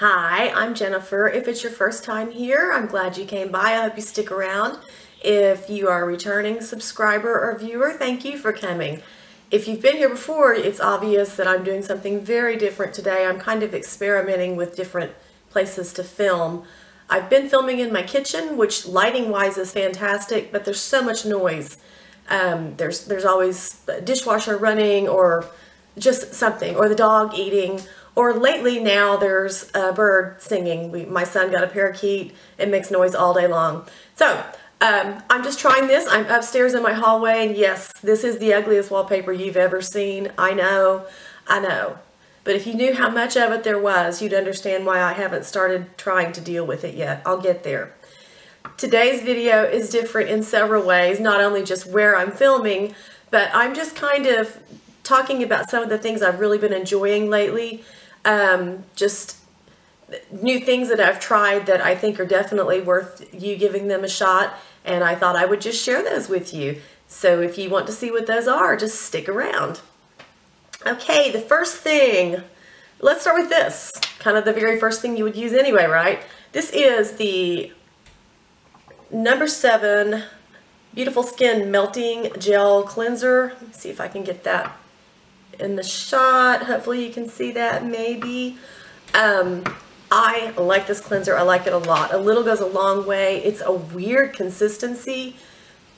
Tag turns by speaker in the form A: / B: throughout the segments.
A: Hi, I'm Jennifer. If it's your first time here, I'm glad you came by. I hope you stick around. If you are a returning subscriber or viewer, thank you for coming. If you've been here before, it's obvious that I'm doing something very different today. I'm kind of experimenting with different places to film. I've been filming in my kitchen, which lighting-wise is fantastic, but there's so much noise. Um, there's, there's always dishwasher running or just something, or the dog eating, or lately now there's a bird singing. We, my son got a parakeet. It makes noise all day long. So um, I'm just trying this. I'm upstairs in my hallway and yes, this is the ugliest wallpaper you've ever seen. I know, I know. But if you knew how much of it there was, you'd understand why I haven't started trying to deal with it yet. I'll get there. Today's video is different in several ways, not only just where I'm filming, but I'm just kind of talking about some of the things I've really been enjoying lately um, just new things that I've tried that I think are definitely worth you giving them a shot and I thought I would just share those with you. So if you want to see what those are, just stick around. Okay, the first thing, let's start with this. Kind of the very first thing you would use anyway, right? This is the number seven Beautiful Skin Melting Gel Cleanser. Let me see if I can get that in the shot. Hopefully you can see that maybe. Um, I like this cleanser. I like it a lot. A little goes a long way. It's a weird consistency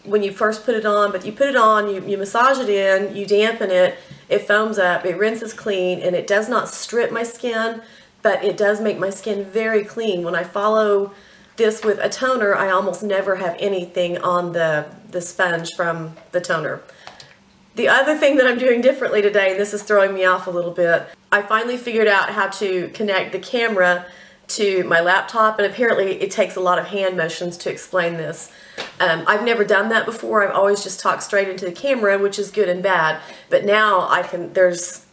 A: when you first put it on, but you put it on, you, you massage it in, you dampen it, it foams up, it rinses clean, and it does not strip my skin, but it does make my skin very clean. When I follow this with a toner, I almost never have anything on the, the sponge from the toner. The other thing that I'm doing differently today, and this is throwing me off a little bit, I finally figured out how to connect the camera to my laptop and apparently it takes a lot of hand motions to explain this. Um, I've never done that before. I've always just talked straight into the camera, which is good and bad. But now I can, there's,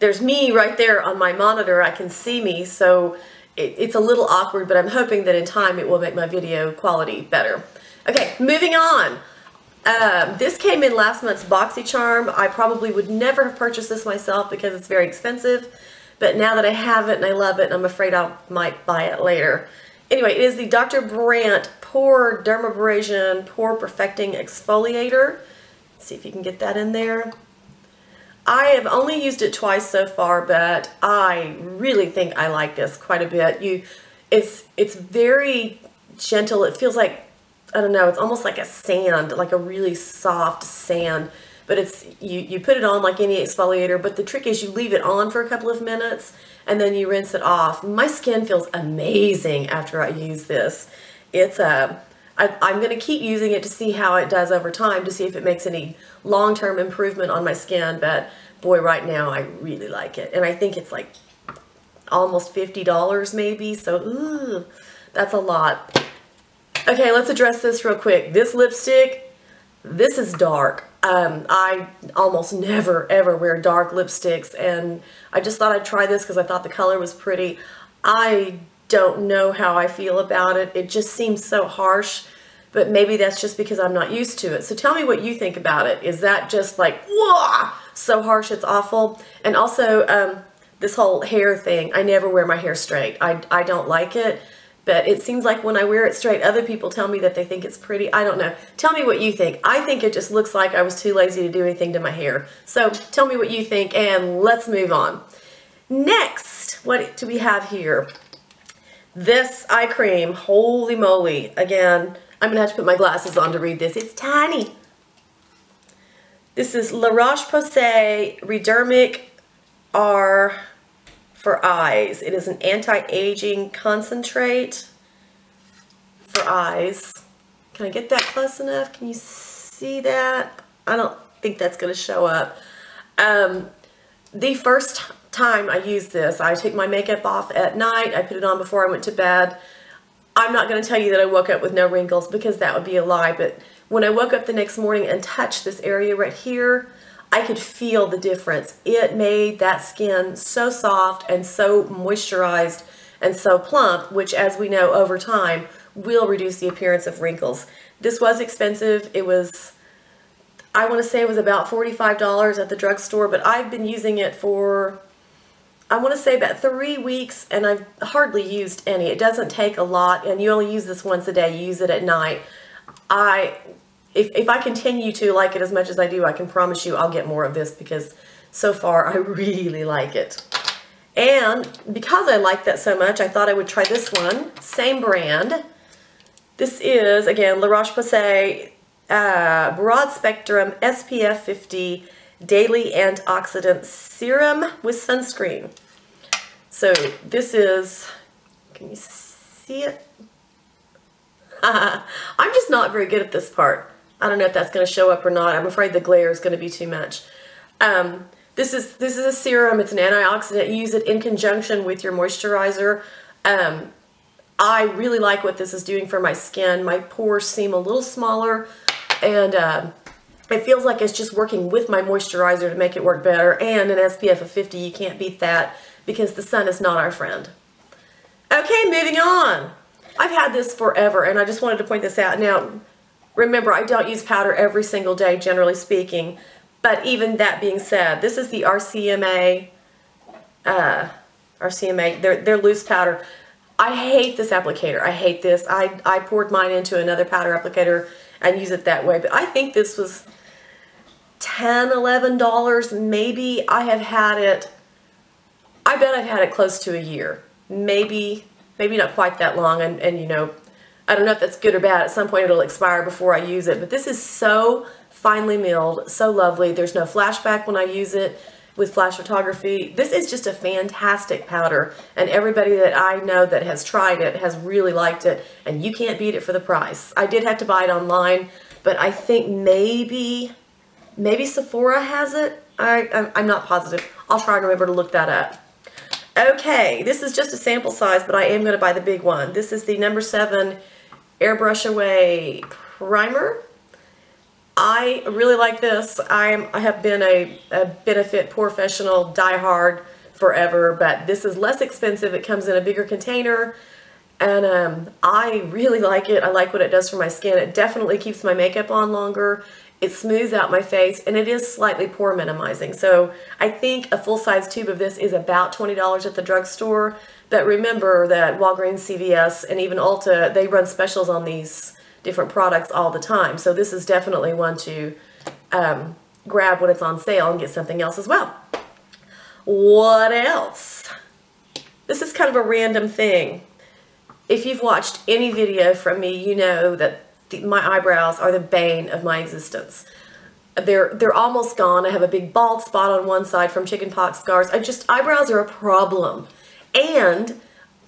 A: there's me right there on my monitor. I can see me, so it, it's a little awkward, but I'm hoping that in time it will make my video quality better. Okay, moving on. Um, this came in last month's BoxyCharm. I probably would never have purchased this myself because it's very expensive. But now that I have it and I love it, I'm afraid I might buy it later. Anyway, it is the Dr. Brandt Pore Dermabrasion Pore Perfecting Exfoliator. Let's see if you can get that in there. I have only used it twice so far, but I really think I like this quite a bit. You, it's it's very gentle. It feels like I don't know, it's almost like a sand, like a really soft sand. But it's you, you put it on like any exfoliator, but the trick is you leave it on for a couple of minutes and then you rinse it off. My skin feels amazing after I use this. It's a, uh, I, I'm going to keep using it to see how it does over time to see if it makes any long-term improvement on my skin. But boy, right now I really like it. And I think it's like almost $50 maybe. So, ooh, that's a lot. Okay, let's address this real quick. This lipstick, this is dark. Um, I almost never ever wear dark lipsticks and I just thought I'd try this because I thought the color was pretty. I don't know how I feel about it. It just seems so harsh, but maybe that's just because I'm not used to it. So tell me what you think about it. Is that just like, whoa, so harsh it's awful? And also, um, this whole hair thing, I never wear my hair straight. I, I don't like it but it seems like when I wear it straight, other people tell me that they think it's pretty. I don't know. Tell me what you think. I think it just looks like I was too lazy to do anything to my hair. So tell me what you think and let's move on. Next, what do we have here? This eye cream, holy moly. Again, I'm to have to put my glasses on to read this. It's tiny. This is La Roche-Posay Redermic R for eyes. It is an anti-aging concentrate for eyes. Can I get that close enough? Can you see that? I don't think that's going to show up. Um, the first time I used this, I took my makeup off at night. I put it on before I went to bed. I'm not going to tell you that I woke up with no wrinkles because that would be a lie, but when I woke up the next morning and touched this area right here, I could feel the difference. It made that skin so soft and so moisturized and so plump, which as we know over time will reduce the appearance of wrinkles. This was expensive. It was, I want to say it was about $45 at the drugstore, but I've been using it for I want to say about three weeks and I've hardly used any. It doesn't take a lot and you only use this once a day. You use it at night. I, if, if I continue to like it as much as I do, I can promise you I'll get more of this because so far I really like it. And because I like that so much, I thought I would try this one. Same brand. This is, again, La Roche-Posay uh, Broad Spectrum SPF 50 Daily Antioxidant Serum with Sunscreen. So this is, can you see it? I'm just not very good at this part. I don't know if that's going to show up or not. I'm afraid the glare is going to be too much. Um, this is this is a serum. It's an antioxidant. You use it in conjunction with your moisturizer. Um, I really like what this is doing for my skin. My pores seem a little smaller and uh, it feels like it's just working with my moisturizer to make it work better. And an SPF of 50, you can't beat that because the sun is not our friend. Okay, moving on. I've had this forever and I just wanted to point this out. Now, remember, I don't use powder every single day, generally speaking. But even that being said, this is the RCMA, uh, RCMA, their loose powder. I hate this applicator. I hate this. I, I poured mine into another powder applicator and use it that way. But I think this was 10 $11 maybe. I have had it, I bet I've had it close to a year. Maybe, maybe not quite that long. And, and you know, I don't know if that's good or bad. At some point it'll expire before I use it. But this is so finely milled, so lovely. There's no flashback when I use it with flash photography. This is just a fantastic powder and everybody that I know that has tried it has really liked it and you can't beat it for the price. I did have to buy it online, but I think maybe, maybe Sephora has it. I, I'm not positive. I'll try and remember to look that up. Okay, this is just a sample size, but I am going to buy the big one. This is the number seven Airbrush Away Primer. I really like this. I'm, I have been a, a Benefit POREfessional diehard forever, but this is less expensive. It comes in a bigger container, and um, I really like it. I like what it does for my skin. It definitely keeps my makeup on longer. It smooths out my face, and it is slightly pore minimizing. So I think a full-size tube of this is about $20 at the drugstore. But remember that Walgreens, CVS, and even Ulta, they run specials on these different products all the time. So this is definitely one to um, grab when it's on sale and get something else as well. What else? This is kind of a random thing. If you've watched any video from me, you know that the, my eyebrows are the bane of my existence. They're, they're almost gone. I have a big bald spot on one side from chickenpox scars. I just, eyebrows are a problem. And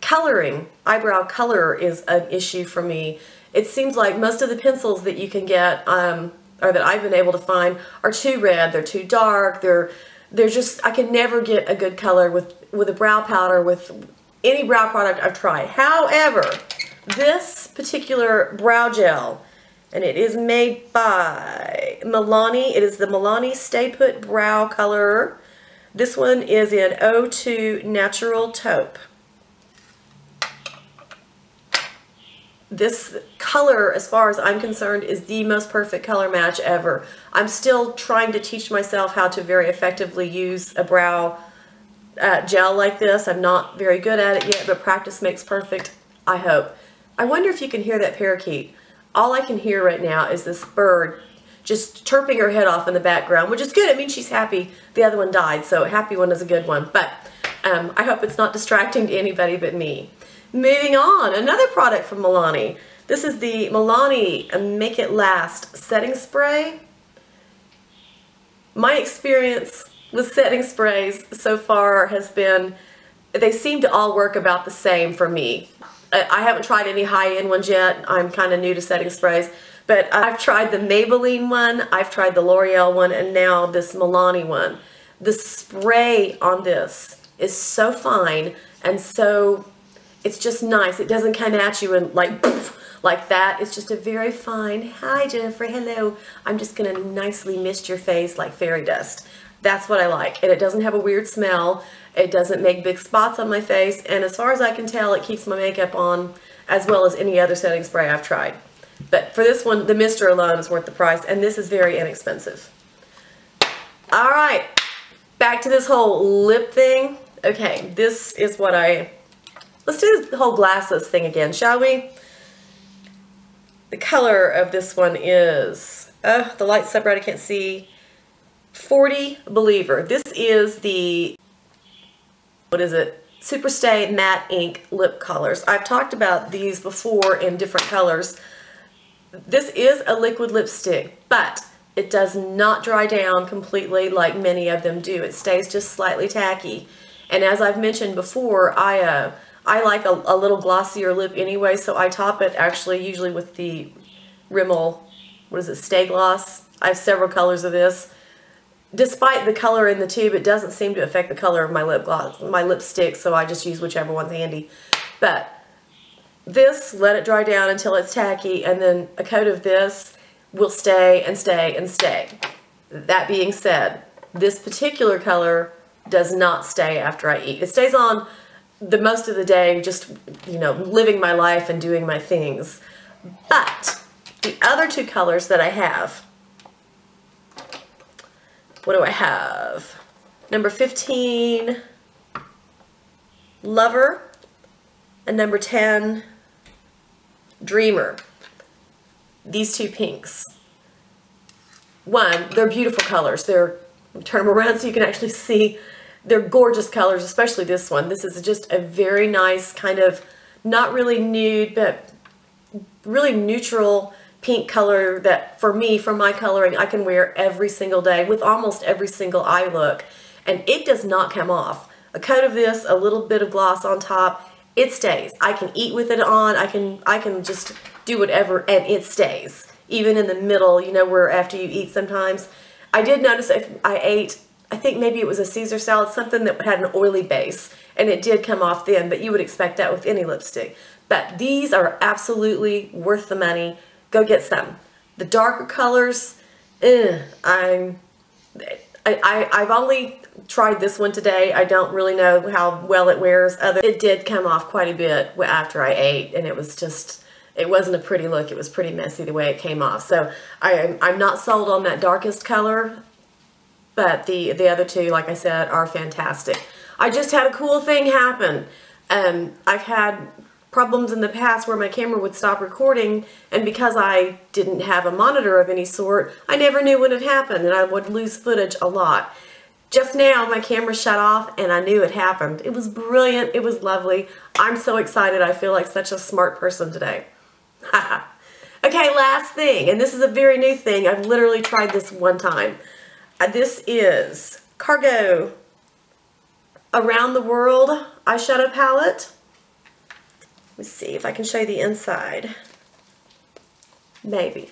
A: coloring, eyebrow color is an issue for me it seems like most of the pencils that you can get, um, or that I've been able to find, are too red. They're too dark. They're they're just I can never get a good color with with a brow powder with any brow product I've tried. However, this particular brow gel, and it is made by Milani. It is the Milani Stay Put Brow Color. This one is in O2 Natural Taupe. this color, as far as I'm concerned, is the most perfect color match ever. I'm still trying to teach myself how to very effectively use a brow uh, gel like this. I'm not very good at it yet, but practice makes perfect, I hope. I wonder if you can hear that parakeet. All I can hear right now is this bird just chirping her head off in the background, which is good. It means she's happy. The other one died, so a happy one is a good one. But um, I hope it's not distracting to anybody but me. Moving on, another product from Milani. This is the Milani Make It Last setting spray. My experience with setting sprays so far has been, they seem to all work about the same for me. I haven't tried any high-end ones yet. I'm kind of new to setting sprays. But I've tried the Maybelline one, I've tried the L'Oreal one, and now this Milani one. The spray on this is so fine and so it's just nice. It doesn't come at you and like poof, like that. It's just a very fine, hi Jennifer, hello. I'm just to nicely mist your face like fairy dust. That's what I like. And it doesn't have a weird smell. It doesn't make big spots on my face. And as far as I can tell, it keeps my makeup on as well as any other setting spray I've tried. But for this one, the mister alone is worth the price. And this is very inexpensive. All right, back to this whole lip thing. Okay, this is what I, let's do the whole glasses thing again, shall we? The color of this one is, oh, the light's so bright I can't see, 40 Believer. This is the, what is it? Superstay Matte Ink Lip Colors. I've talked about these before in different colors. This is a liquid lipstick, but it does not dry down completely like many of them do. It stays just slightly tacky. And as I've mentioned before, I uh, I like a, a little glossier lip anyway, so I top it actually usually with the Rimmel, what is it, Stay Gloss. I have several colors of this. Despite the color in the tube, it doesn't seem to affect the color of my lip gloss, my lipstick, so I just use whichever one's handy. But this, let it dry down until it's tacky, and then a coat of this will stay and stay and stay. That being said, this particular color does not stay after I eat. It stays on the most of the day, just, you know, living my life and doing my things. But the other two colors that I have, what do I have? Number 15, Lover, and number 10, Dreamer. These two pinks. One, they're beautiful colors. They're, turn them around so you can actually see they're gorgeous colors, especially this one. This is just a very nice kind of, not really nude, but really neutral pink color that for me, for my coloring, I can wear every single day with almost every single eye look. And it does not come off. A coat of this, a little bit of gloss on top, it stays. I can eat with it on, I can, I can just do whatever and it stays. Even in the middle, you know, where after you eat sometimes. I did notice if I ate I think maybe it was a Caesar salad, something that had an oily base, and it did come off then, but you would expect that with any lipstick. But these are absolutely worth the money. Go get some. The darker colors, eh, I'm, I, I, I've only tried this one today. I don't really know how well it wears. Other, it did come off quite a bit after I ate, and it was just, it wasn't a pretty look. It was pretty messy the way it came off. So I, I'm not sold on that darkest color. But the, the other two, like I said, are fantastic. I just had a cool thing happen. Um, I've had problems in the past where my camera would stop recording and because I didn't have a monitor of any sort, I never knew when it happened and I would lose footage a lot. Just now my camera shut off and I knew it happened. It was brilliant. It was lovely. I'm so excited. I feel like such a smart person today. okay, last thing, and this is a very new thing. I've literally tried this one time. Uh, this is Cargo Around the World eyeshadow palette. See if I can show you the inside. Maybe.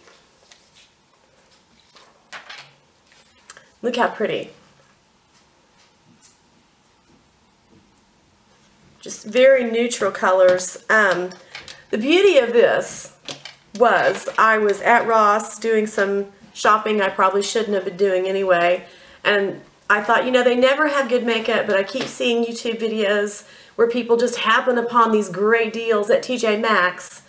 A: Look how pretty. Just very neutral colors. Um, the beauty of this was I was at Ross doing some shopping I probably shouldn't have been doing anyway. And I thought, you know, they never have good makeup, but I keep seeing YouTube videos where people just happen upon these great deals at TJ Maxx.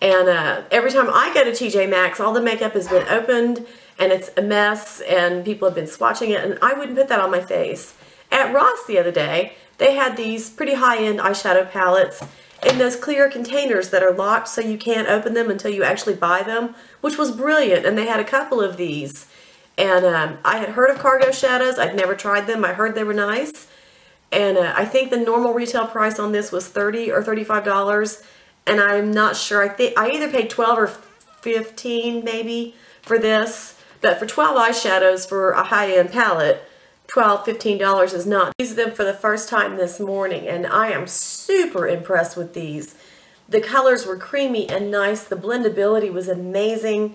A: And uh, every time I go to TJ Maxx, all the makeup has been opened and it's a mess and people have been swatching it and I wouldn't put that on my face. At Ross the other day, they had these pretty high-end eyeshadow palettes in those clear containers that are locked so you can't open them until you actually buy them, which was brilliant. And they had a couple of these. And um, I had heard of Cargo Shadows. I'd never tried them. I heard they were nice. And uh, I think the normal retail price on this was 30 or $35. And I'm not sure. I think I either paid 12 or 15 maybe for this. But for 12 eyeshadows for a high-end palette, 12 $15 is not. I used them for the first time this morning and I am super impressed with these. The colors were creamy and nice. The blendability was amazing.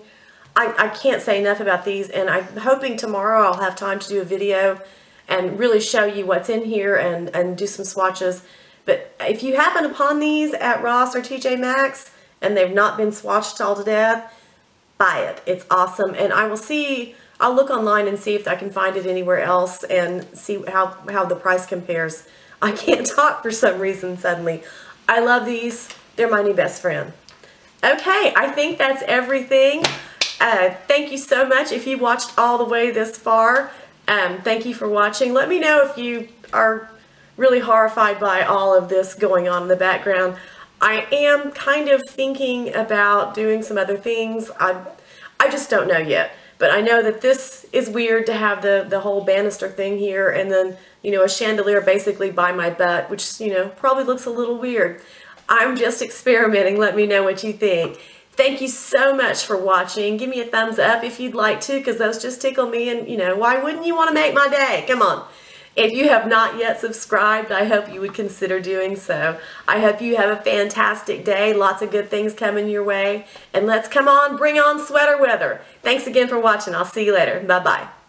A: I, I can't say enough about these and I'm hoping tomorrow I'll have time to do a video and really show you what's in here and, and do some swatches. But if you happen upon these at Ross or TJ Maxx and they've not been swatched all to death, buy it. It's awesome. And I will see I'll look online and see if I can find it anywhere else and see how, how the price compares. I can't talk for some reason suddenly. I love these. They're my new best friend. Okay, I think that's everything. Uh, thank you so much if you watched all the way this far. Um, thank you for watching. Let me know if you are really horrified by all of this going on in the background. I am kind of thinking about doing some other things. I, I just don't know yet. But I know that this is weird to have the, the whole banister thing here and then, you know, a chandelier basically by my butt, which, you know, probably looks a little weird. I'm just experimenting. Let me know what you think. Thank you so much for watching. Give me a thumbs up if you'd like to because those just tickle me and, you know, why wouldn't you want to make my day? Come on. If you have not yet subscribed, I hope you would consider doing so. I hope you have a fantastic day, lots of good things coming your way, and let's come on, bring on sweater weather. Thanks again for watching. I'll see you later. Bye-bye.